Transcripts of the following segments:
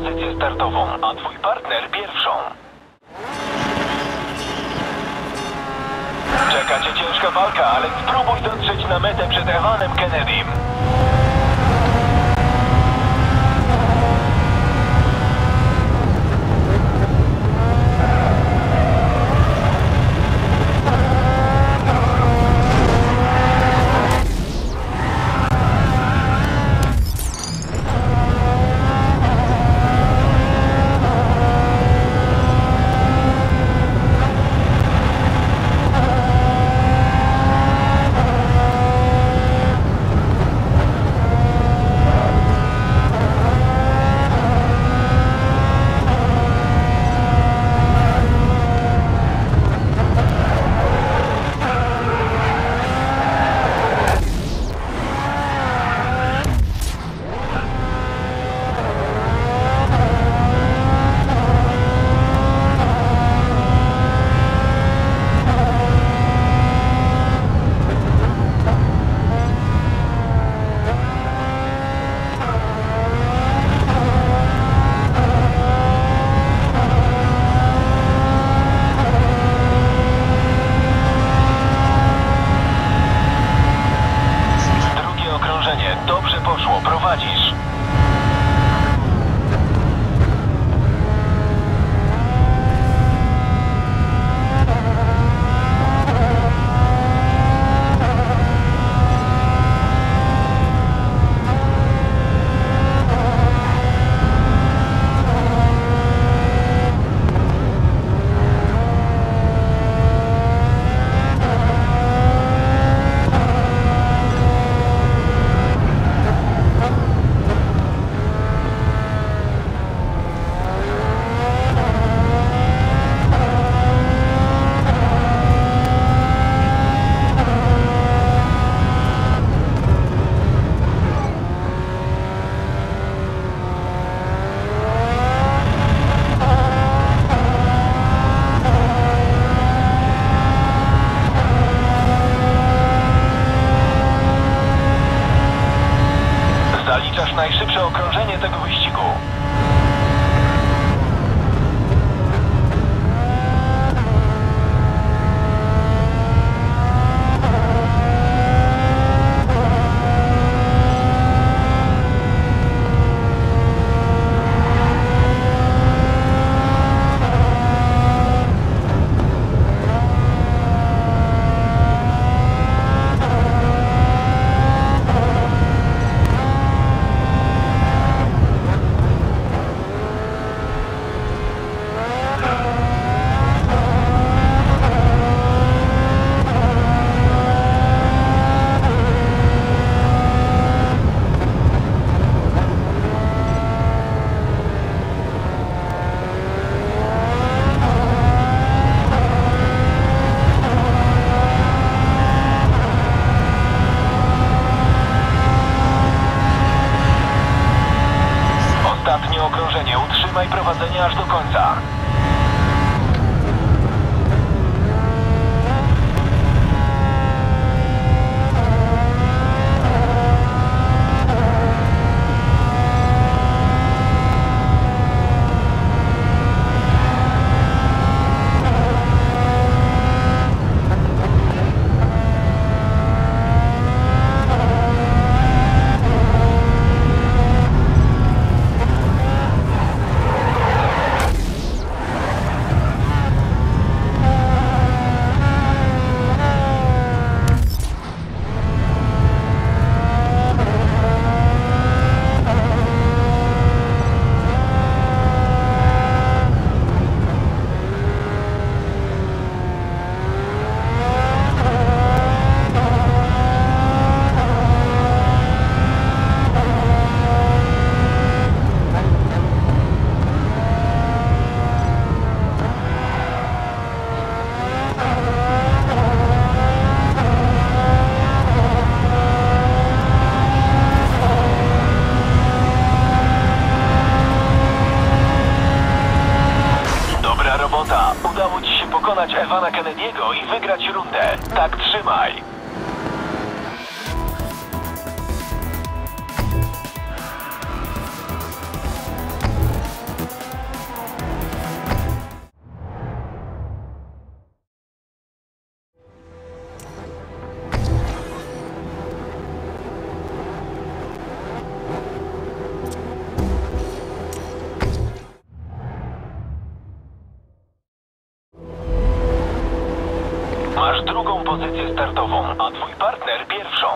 pozycję startową, a twój partner pierwszą. Czeka cię ciężka walka, ale spróbuj dotrzeć na metę przed Evanem Kennedym. Zaliczasz najszybsze okrążenie tego wyścigu. Aż do końca. Trasę startową, a twój partner pierwszą.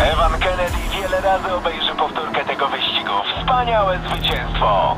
Evan Kennedy wiele razy obejrzy powtórkę tego wyścigu. Wspaniałe zwycięstwo!